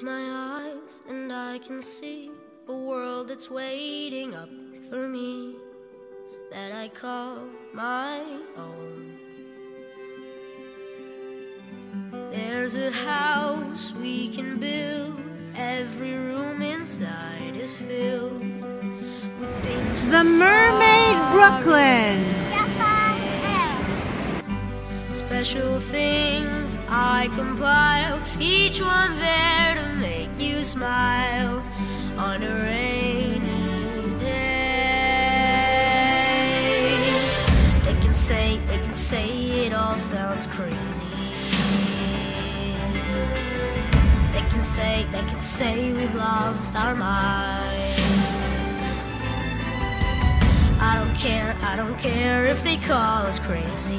close my eyes and I can see a world that's waiting up for me that I call my own. There's a house we can build, every room inside is filled with things. The Mermaid Brooklyn. Special things I compile, each one there to make you smile on a rainy day. They can say, they can say it all sounds crazy. They can say, they can say we've lost our minds. I don't care, I don't care if they call us crazy.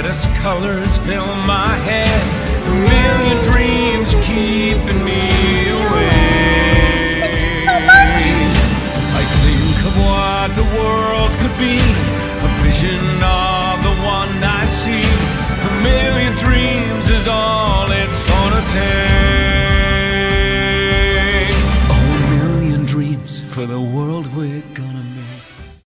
brightest colors fill my head. A million dreams keeping me awake. I think of what the world could be. A vision of the one I see. A million dreams is all it's gonna take. A million dreams for the world we're gonna make.